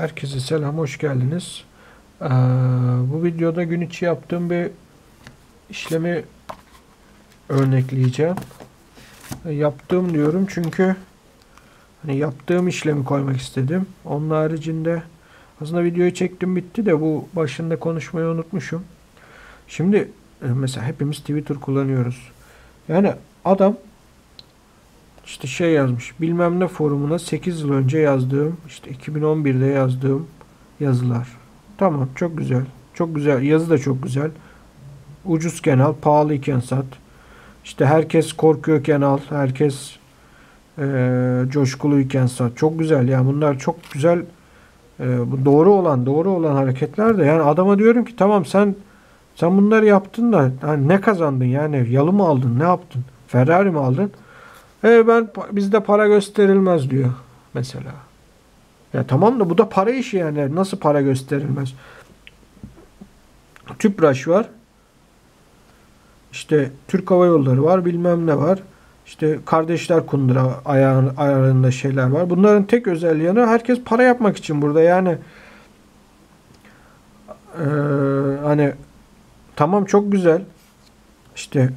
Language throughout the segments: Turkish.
Herkese selam, hoş geldiniz. Ee, bu videoda gün içi yaptığım bir işlemi örnekleyeceğim. E, yaptığım diyorum çünkü hani yaptığım işlemi koymak istedim. Onun haricinde aslında videoyu çektim bitti de bu başında konuşmayı unutmuşum. Şimdi e, mesela hepimiz Twitter kullanıyoruz. Yani adam işte şey yazmış. Bilmem ne forumuna 8 yıl önce yazdığım, işte 2011'de yazdığım yazılar. Tamam çok güzel. Çok güzel. Yazı da çok güzel. Ucuzken al, pahalıyken sat. İşte herkes korkuyorken al, herkes e, coşkuluyken sat. Çok güzel ya. Bunlar çok güzel e, bu doğru olan, doğru olan hareketler de. Yani adama diyorum ki tamam sen sen bunları yaptın da yani ne kazandın yani? Yalı mı aldın? Ne yaptın? Ferrari mi aldın? E ben bizde para gösterilmez diyor mesela. Ya tamam da bu da para işi yani. Nasıl para gösterilmez? Tüpraş var. İşte Türk Hava Yolları var, bilmem ne var. İşte Kardeşler Kundura ayağın, ayarında şeyler var. Bunların tek özelliği yanı herkes para yapmak için burada. Yani ee, hani tamam çok güzel. İşte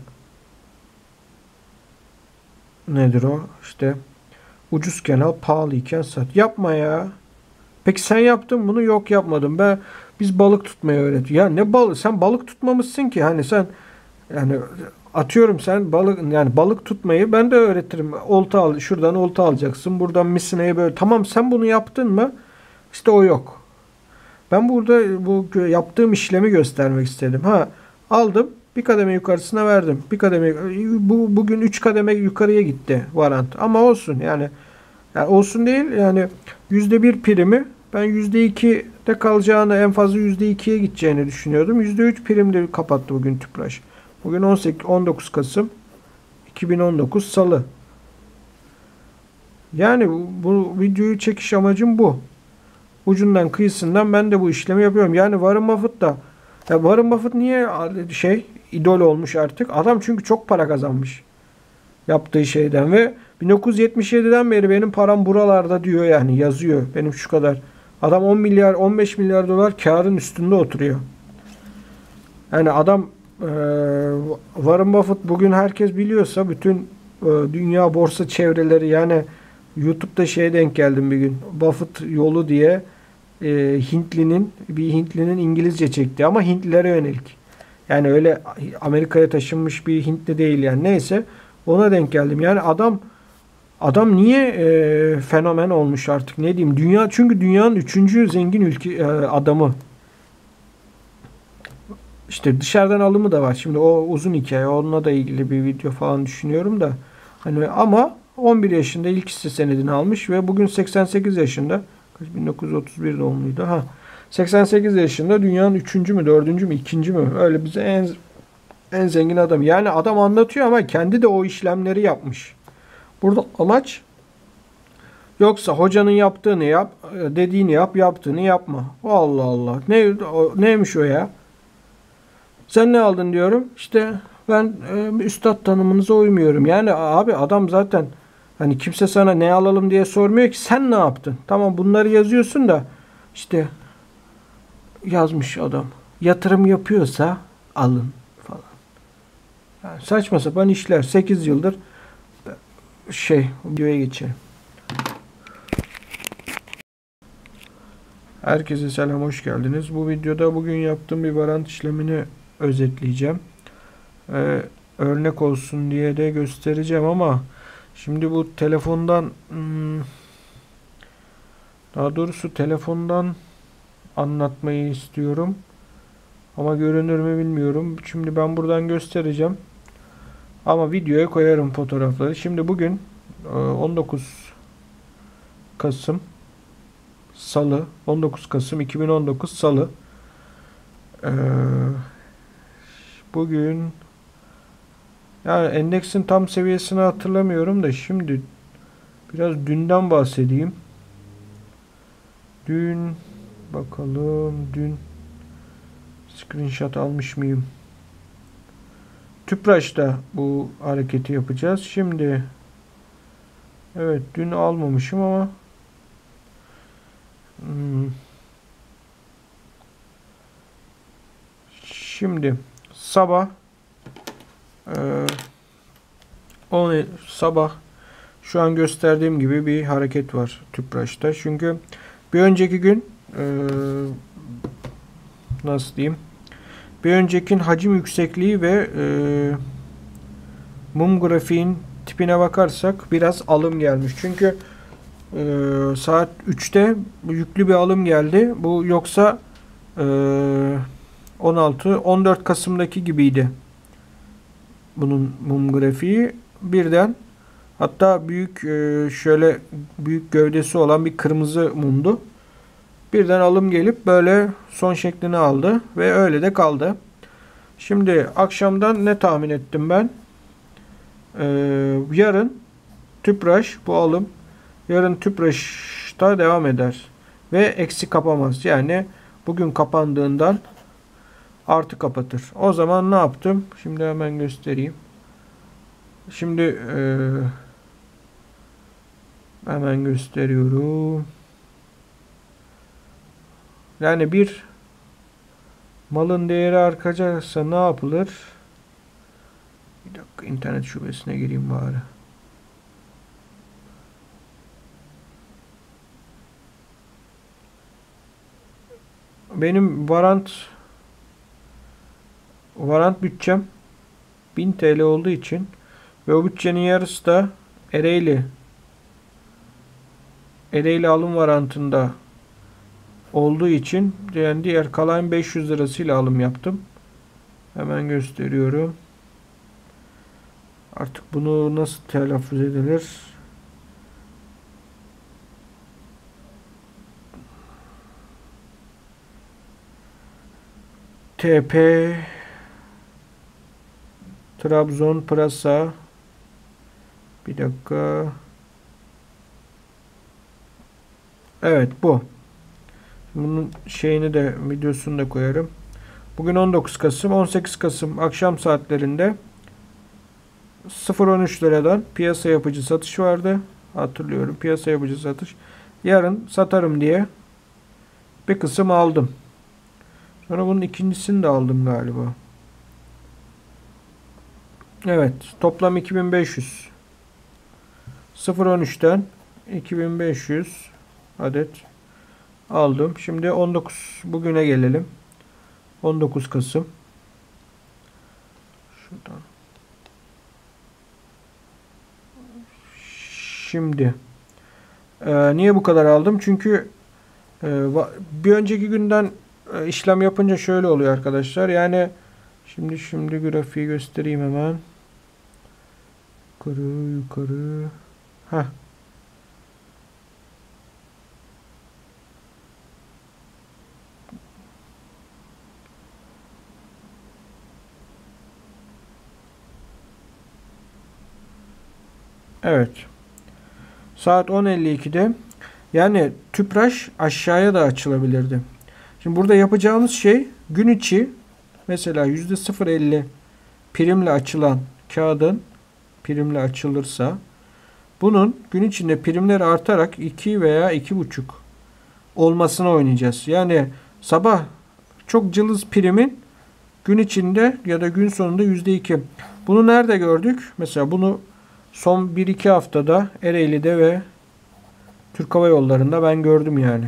nedir o? İşte ucuzken al, pahalıyken sat. Yapma ya. Peki sen yaptın bunu? Yok yapmadım. Ben biz balık tutmayı öğret. Ya ne balık? Sen balık tutmamışsın ki. Hani sen yani atıyorum sen balık yani balık tutmayı ben de öğretirim. Olta al, şuradan olta alacaksın. Buradan misineye böyle. Tamam sen bunu yaptın mı? İşte o yok. Ben burada bu yaptığım işlemi göstermek istedim. Ha aldım. Bir kademe yukarısına verdim. Bir kademe bu bugün 3 kademe yukarıya gitti varant. Ama olsun yani, yani olsun değil yani %1 primi ben %2'de kalacağını en fazla %2'ye gideceğini düşünüyordum. %3 primde kapattı bugün Tüpraş. Bugün 18 19 Kasım 2019 Salı. Yani bu, bu videoyu çekiş amacım bu. Ucundan kıyısından ben de bu işlemi yapıyorum. Yani Warren Buffett da ya Warren Buffett niye şey idol olmuş artık? Adam çünkü çok para kazanmış. Yaptığı şeyden ve 1977'den beri benim param buralarda diyor yani yazıyor. Benim şu kadar. Adam 10 milyar 15 milyar dolar karın üstünde oturuyor. Yani adam e, Warren Buffett bugün herkes biliyorsa bütün e, dünya borsa çevreleri yani YouTube'da şeye denk geldim bir gün. Buffett yolu diye e, Hintlinin bir Hintlinin İngilizce çekti ama Hintlilere yönelik. Yani öyle Amerika'ya taşınmış bir Hintli değil yani. Neyse ona denk geldim. Yani adam adam niye e, fenomen olmuş artık ne diyeyim. Dünya çünkü dünyanın üçüncü zengin ülke e, adamı. İşte dışarıdan alımı da var. Şimdi o uzun hikaye. Onunla da ilgili bir video falan düşünüyorum da. Hani ama 11 yaşında ilk hisse senedini almış ve bugün 88 yaşında. 1931 doğumluydu. Ha. 88 yaşında dünyanın 3. mü 4. mü 2. mü öyle bize en en zengin adam. Yani adam anlatıyor ama kendi de o işlemleri yapmış. Burada amaç yoksa hocanın yaptığını yap, dediğini yap, yaptığını yapma. Allah Allah. Ne neymiş o ya? Sen ne aldın diyorum. İşte ben e, üstad tanımınıza uymuyorum. Yani abi adam zaten hani kimse sana ne alalım diye sormuyor ki sen ne yaptın? Tamam bunları yazıyorsun da işte yazmış adam. Yatırım yapıyorsa alın falan. Yani saçma sapan işler. 8 yıldır şey videoya geçelim. Herkese selam hoş geldiniz. Bu videoda bugün yaptığım bir varant işlemini özetleyeceğim. Ee, örnek olsun diye de göstereceğim ama şimdi bu telefondan hmm, daha doğrusu telefondan anlatmayı istiyorum. Ama görünür mü bilmiyorum. Şimdi ben buradan göstereceğim. Ama videoya koyarım fotoğrafları. Şimdi bugün 19 e, Kasım Salı 19 Kasım 2019 Salı ee, bugün yani endeksin tam seviyesini hatırlamıyorum da şimdi biraz dünden bahsedeyim. Dün bakalım dün screenshot almış mıyım? Tüpraş'ta bu hareketi yapacağız. Şimdi evet dün almamışım ama hmm. şimdi sabah 10 sabah şu an gösterdiğim gibi bir hareket var Tüpraş'ta. Çünkü bir önceki gün e, nasıl diyeyim bir öncekin hacim yüksekliği ve e, mum grafiğin tipine bakarsak biraz alım gelmiş. Çünkü e, saat 3'te yüklü bir alım geldi. Bu yoksa e, 16 14 Kasım'daki gibiydi. Bunun mum grafiği birden hatta büyük e, şöyle büyük gövdesi olan bir kırmızı mumdu. Birden alım gelip böyle son şeklini aldı ve öyle de kaldı. Şimdi akşamdan ne tahmin ettim ben? Ee, yarın tüpraş bu alım yarın tüpraşta devam eder ve eksi kapamaz. Yani bugün kapandığından artı kapatır. O zaman ne yaptım? Şimdi hemen göstereyim. Şimdi e, hemen gösteriyorum. Yani bir malın değeri artacaksa ne yapılır? Bir dakika internet şubesine gireyim bari. Benim varant varant bütçem 1000 TL olduğu için ve o bütçenin yarısı da Ereğli Ereğli alım varantında olduğu için yani diğer kalan 500 lirasıyla alım yaptım. Hemen gösteriyorum. Artık bunu nasıl telaffuz edilir? TP Trabzon Prasa bir dakika Evet bu. Bunun şeyini de videosunu da koyarım. Bugün 19 Kasım 18 Kasım akşam saatlerinde 0.13 liradan piyasa yapıcı satış vardı. Hatırlıyorum piyasa yapıcı satış. Yarın satarım diye bir kısım aldım. Sonra bunun ikincisini de aldım galiba. Evet. Toplam 2500. 0.13'ten 2500 adet aldım. Şimdi 19 bugüne gelelim. 19 Kasım. Şuradan. Şimdi e, niye bu kadar aldım? Çünkü e, bir önceki günden e, işlem yapınca şöyle oluyor arkadaşlar. Yani şimdi şimdi grafiği göstereyim hemen. Yukarı yukarı. Heh. Evet. Saat 10.52'de yani tüpraş aşağıya da açılabilirdi. Şimdi burada yapacağımız şey gün içi mesela %0.50 primle açılan kağıdın primle açılırsa bunun gün içinde primler artarak 2 veya 2.5 olmasına oynayacağız. Yani sabah çok cılız primin gün içinde ya da gün sonunda %2. Bunu nerede gördük? Mesela bunu son 1-2 haftada Ereğli'de ve Türk Hava Yolları'nda ben gördüm yani.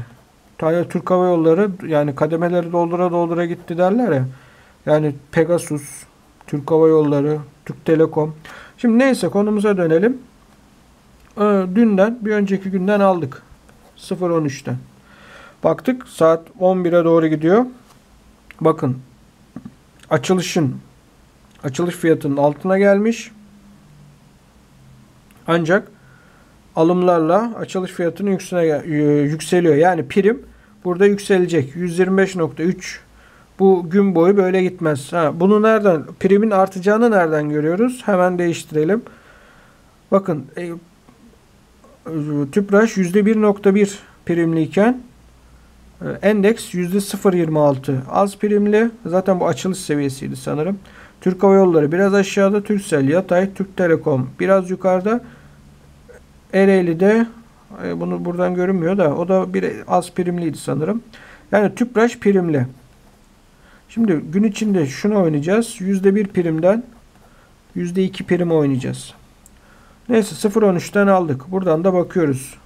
Tayyip Türk Hava Yolları yani kademeleri doldura doldura gitti derler ya. Yani Pegasus, Türk Hava Yolları, Türk Telekom. Şimdi neyse konumuza dönelim. Ee, dünden bir önceki günden aldık. 0.13'ten. Baktık saat 11'e doğru gidiyor. Bakın açılışın açılış fiyatının altına gelmiş. Ancak alımlarla açılış fiyatının yükseliyor. Yani prim burada yükselecek. 125.3 bu gün boyu böyle gitmez. Ha, bunu nereden primin artacağını nereden görüyoruz? Hemen değiştirelim. Bakın e, Tüpraş %1.1 primliyken e, endeks %0.26 az primli. Zaten bu açılış seviyesiydi sanırım. Türk Hava Yolları biraz aşağıda. Türksel, Yatay, Türk Telekom biraz yukarıda. Ereğli'de e, bunu buradan görünmüyor da o da bir az primliydi sanırım. Yani Tüpraş primli. Şimdi gün içinde şunu oynayacağız. %1 primden %2 prim oynayacağız. Neyse 0.13'ten aldık. Buradan da bakıyoruz.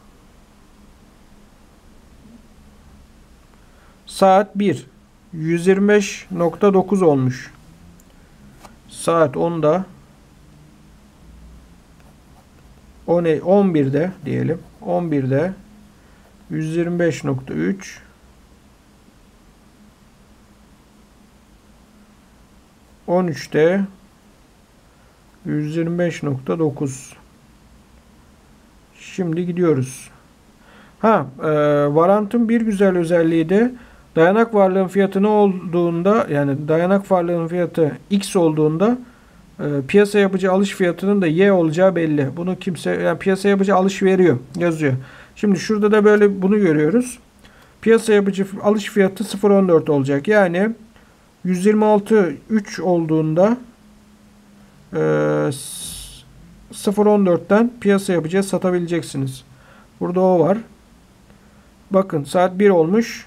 Saat 1. 125.9 olmuş. Saat 10'da 10, 11'de diyelim. 11'de 125.3 13'te 125.9 Şimdi gidiyoruz. Ha, e, varantın bir güzel özelliği de dayanak varlığın fiyatı ne olduğunda yani dayanak varlığın fiyatı X olduğunda e, piyasa yapıcı alış fiyatının da Y olacağı belli. Bunu kimse yani piyasa yapıcı alış veriyor, yazıyor. Şimdi şurada da böyle bunu görüyoruz. Piyasa yapıcı alış fiyatı 0.14 olacak. Yani 126.3 olduğunda e, 0.14'ten piyasa yapıcıya satabileceksiniz. Burada o var. Bakın saat 1 olmuş.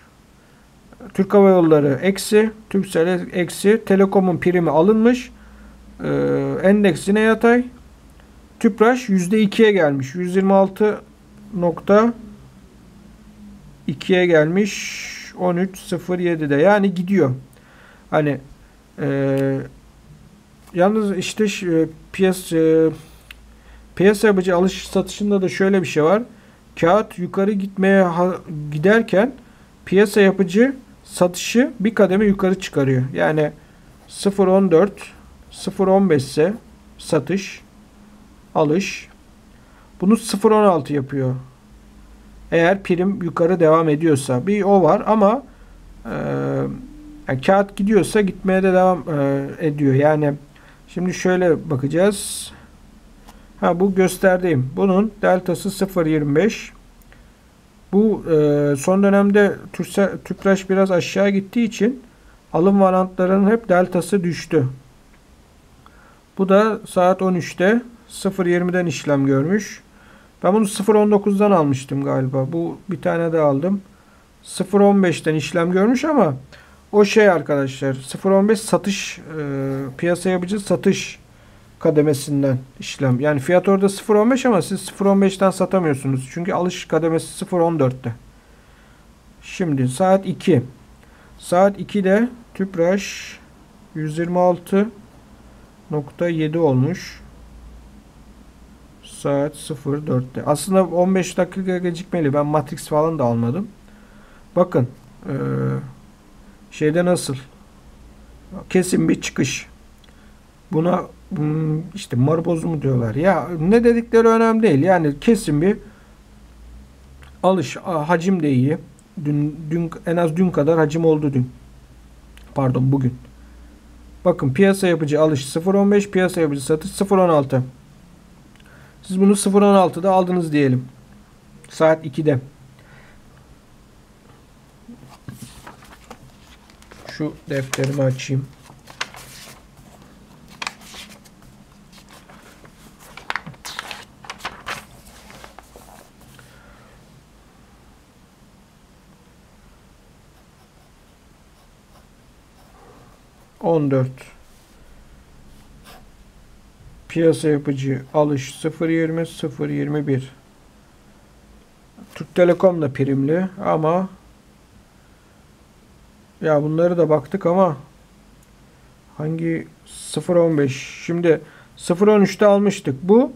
Türk Hava Yolları eksi, Türksel eksi, Telekom'un primi alınmış. Ee, endeksine yatay. Tüpraş %2'ye gelmiş. 126.2'ye gelmiş. 13.07'de. Yani gidiyor. Hani e, yalnız işte e, piyasa e, piyasa yapıcı alış satışında da şöyle bir şey var. Kağıt yukarı gitmeye giderken piyasa yapıcı satışı bir kademe yukarı çıkarıyor. Yani 0.14 0.15 ise satış alış bunu 0.16 yapıyor. Eğer prim yukarı devam ediyorsa bir o var ama e, yani kağıt gidiyorsa gitmeye de devam e, ediyor. Yani şimdi şöyle bakacağız. Ha bu gösterdiğim. Bunun deltası 0.25. Bu e, son dönemde Tüpraş biraz aşağı gittiği için alım varantlarının hep deltası düştü. Bu da saat 13'te 0.20'den işlem görmüş. Ben bunu 0.19'dan almıştım galiba. Bu bir tane de aldım. 0.15'ten işlem görmüş ama o şey arkadaşlar 0.15 satış e, piyasa yapıcı satış kademesinden işlem. Yani fiyat orada 0.15 ama siz 0.15'ten satamıyorsunuz. Çünkü alış kademesi 0.14'te. Şimdi saat 2. Saat 2'de Tüpraş 126.7 olmuş. Saat 04'te. Aslında 15 dakika gecikmeli. Ben Matrix falan da almadım. Bakın. Ee, şeyde nasıl? Kesin bir çıkış. Buna hmm, işte marboz mu diyorlar. Ya ne dedikleri önemli değil. Yani kesin bir alış. Hacim de iyi. Dün, dün en az dün kadar hacim oldu dün. Pardon bugün. Bakın piyasa yapıcı alış 0.15, piyasa yapıcı satış 0.16. Siz bunu 0.16'da aldınız diyelim. Saat 2'de. Şu defterimi açayım. 14 Piyasa yapıcı alış 0.20 0.21 Türk Telekom da primli ama ya bunları da baktık ama hangi 0.15 şimdi 0.13'te almıştık bu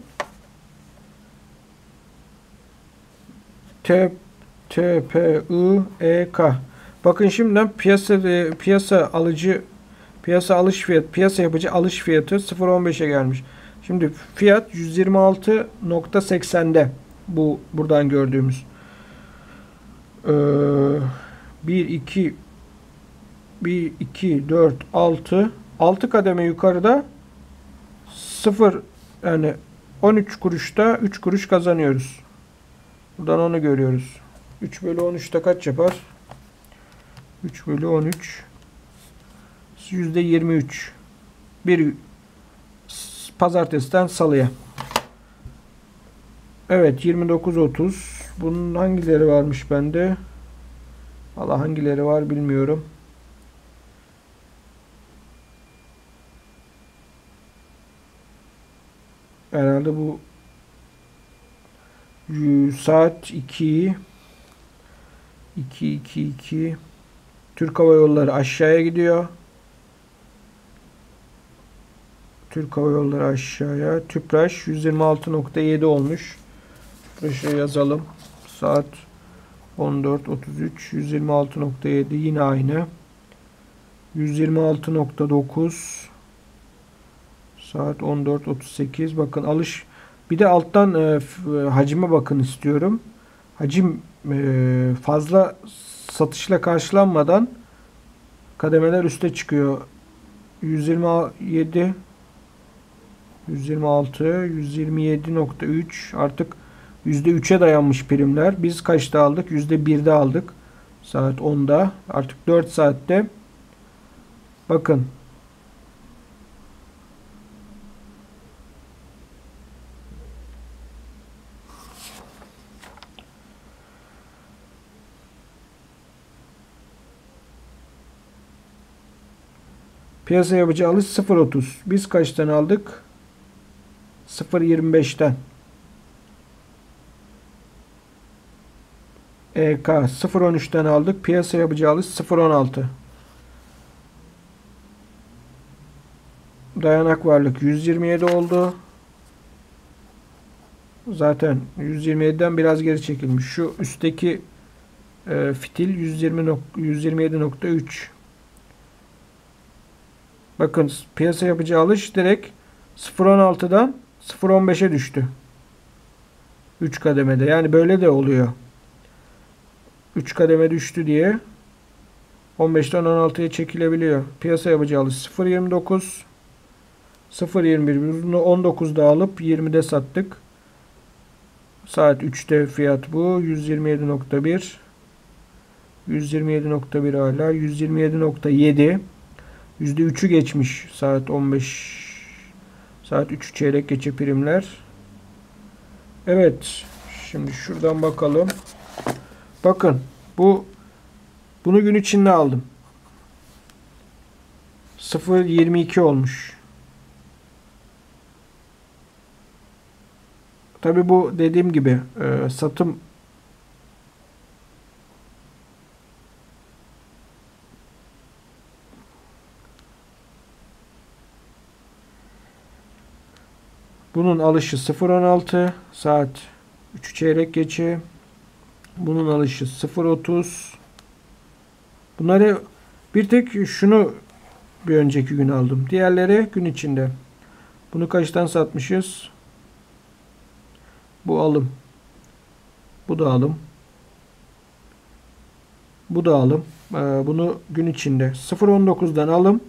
T T P I E K bakın şimdiden piyasa piyasa alıcı Piyasa alış fiyat, piyasa yapıcı alış fiyatı 0.15'e gelmiş. Şimdi fiyat 126.80'de bu buradan gördüğümüz. Ee, 1 2 1 2 4 6 6 kademe yukarıda 0 yani 13 kuruşta 3 kuruş kazanıyoruz. Buradan onu görüyoruz. 3 bölü 13'te kaç yapar? 3 bölü 13 %23. Bir pazartesiden salıya. Evet 29.30. Bunun hangileri varmış bende? Valla hangileri var bilmiyorum. Herhalde bu saat 2 2 2 2 Türk Hava Yolları aşağıya gidiyor. Türk Hava Yolları aşağıya. Tüpraş 126.7 olmuş. Tüpraş'a yazalım. Saat 14.33 126.7 yine aynı. 126.9 saat 14.38 bakın alış bir de alttan e, e, hacime bakın istiyorum. Hacim e, fazla satışla karşılanmadan kademeler üste çıkıyor. 127 126 127.3 artık %3'e dayanmış primler. Biz kaçta aldık? %1'de aldık. Saat 10'da. Artık 4 saatte bakın Piyasa yapıcı alış 0.30. Biz kaçtan aldık? 0.25'ten. EK 0.13'ten aldık. Piyasa yapıcı alış 0.16. Dayanak varlık 127 oldu. Zaten 127'den biraz geri çekilmiş. Şu üstteki e, fitil 120 nok- 127.3. Bakın piyasa yapıcı alış direkt 0.16'dan 0.15'e düştü. 3 kademede. Yani böyle de oluyor. 3 kademe düştü diye 15'ten 16'ya çekilebiliyor. Piyasa yapıcı alış 0.29 0.21 biz bunu 19'da alıp 20'de sattık. Saat 3'te fiyat bu. 127.1 127.1 hala 127.7 %3'ü geçmiş saat 15 saat 3 çeyrek geçe primler. Evet. Şimdi şuradan bakalım. Bakın bu bunu gün içinde aldım. 0.22 olmuş. Tabi bu dediğim gibi e, satım Bunun alışı 0.16 saat 3 çeyrek geçe. Bunun alışı 0.30. Bunları bir tek şunu bir önceki gün aldım. Diğerleri gün içinde. Bunu kaçtan satmışız? Bu alım. Bu da alım. Bu da alım. Ee, bunu gün içinde. 0.19'dan alım.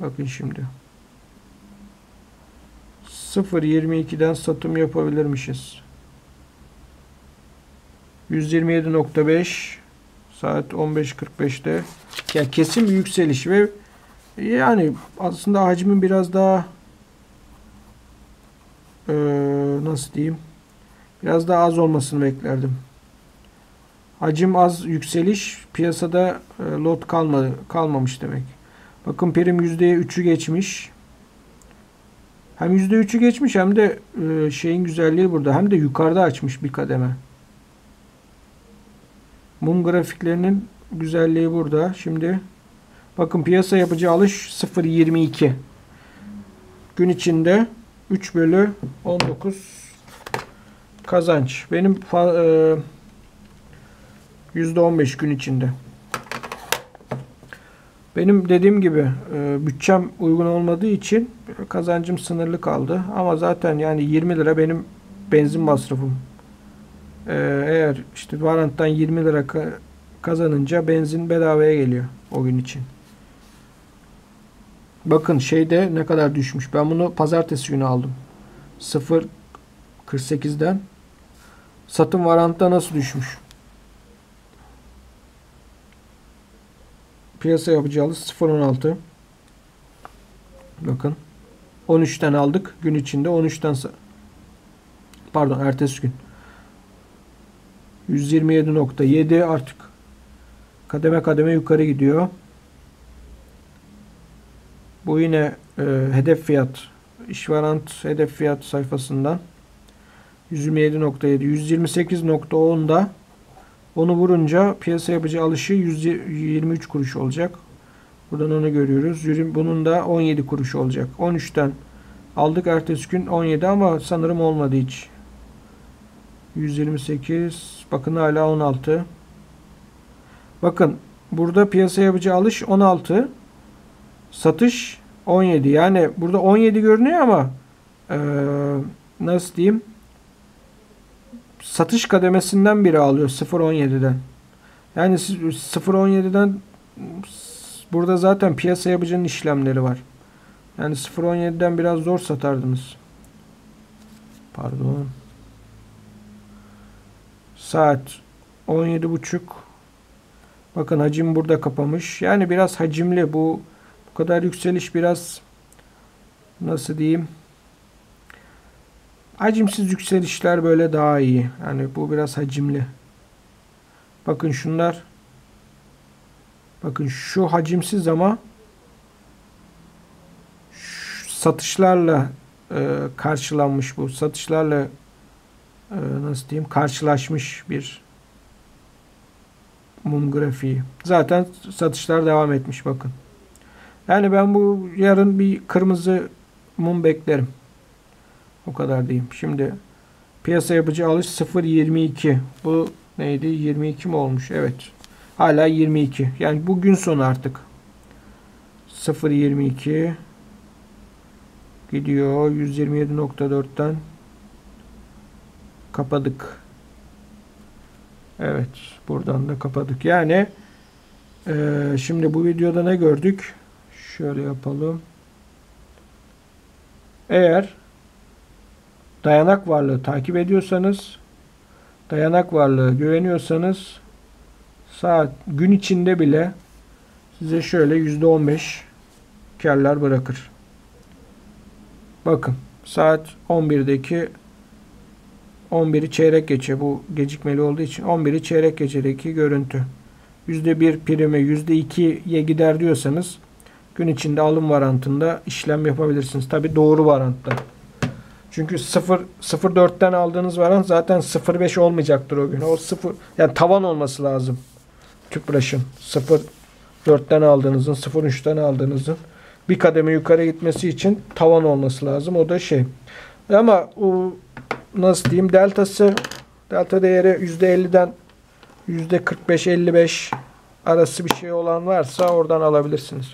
Bakın şimdi. 0.22'den satım yapabilirmişiz. 127.5 saat 15.45'te. Ya kesin bir yükseliş ve yani aslında hacmin biraz daha eee, nasıl diyeyim biraz daha az olmasını beklerdim. Hacim az yükseliş piyasada e, lot kalmadı kalmamış demek. Bakın prim %3'ü geçmiş. Hem %3'ü geçmiş hem de e, şeyin güzelliği burada. Hem de yukarıda açmış bir kademe. Mum grafiklerinin güzelliği burada. Şimdi bakın piyasa yapıcı alış 0.22. Gün içinde 3 bölü 19 kazanç. Benim fa- e, %15 gün içinde. Benim dediğim gibi e, bütçem uygun olmadığı için kazancım sınırlı kaldı. Ama zaten yani 20 lira benim benzin masrafım. E, eğer işte varanttan 20 lira ka- kazanınca benzin bedavaya geliyor o gün için. Bakın şeyde ne kadar düşmüş. Ben bunu pazartesi günü aldım. 0.48'den satım varantta nasıl düşmüş? Piyasa alış 0.16. Bakın. 13'ten aldık. Gün içinde 13'ten sa- pardon ertesi gün. 127.7 artık kademe kademe yukarı gidiyor. Bu yine e, hedef fiyat işvarant hedef fiyat sayfasından 127.7 128.10'da onu vurunca piyasa yapıcı alışı 123 kuruş olacak. Buradan onu görüyoruz. Bunun da 17 kuruş olacak. 13'ten aldık ertesi gün 17 ama sanırım olmadı hiç. 128 bakın hala 16. Bakın burada piyasa yapıcı alış 16. Satış 17. Yani burada 17 görünüyor ama eee, nasıl diyeyim? Satış kademesinden biri alıyor 0.17'den. Yani siz 0.17'den burada zaten piyasa yapıcının işlemleri var. Yani 0.17'den biraz zor satardınız. Pardon. Saat 17.30. Bakın hacim burada kapamış. Yani biraz hacimli bu bu kadar yükseliş biraz nasıl diyeyim? Hacimsiz yükselişler böyle daha iyi. Yani bu biraz hacimli. Bakın şunlar. Bakın şu hacimsiz ama satışlarla e, karşılanmış bu. Satışlarla e, nasıl diyeyim? Karşılaşmış bir mum grafiği. Zaten satışlar devam etmiş bakın. Yani ben bu yarın bir kırmızı mum beklerim. O kadar diyeyim. Şimdi piyasa yapıcı alış 0.22. Bu neydi? 22 mi olmuş? Evet. Hala 22. Yani bu gün sonu artık. 0.22 gidiyor. 127.4'ten kapadık. Evet. Buradan da kapadık. Yani eee, şimdi bu videoda ne gördük? Şöyle yapalım. Eğer dayanak varlığı takip ediyorsanız, dayanak varlığı güveniyorsanız saat gün içinde bile size şöyle %15 karlar bırakır. Bakın saat 11'deki 11'i çeyrek geçe bu gecikmeli olduğu için 11'i çeyrek geçedeki görüntü. %1 primi %2'ye gider diyorsanız gün içinde alım varantında işlem yapabilirsiniz. Tabi doğru varantta. Çünkü 0 0.4'ten aldığınız varant zaten 0.5 olmayacaktır o gün. O 0 yani tavan olması lazım. Tüpraşın 0.4'ten aldığınızın 0.3'ten aldığınızın bir kademe yukarı gitmesi için tavan olması lazım. O da şey. Ama o nasıl diyeyim deltası delta değeri %50'den %45-55 arası bir şey olan varsa oradan alabilirsiniz.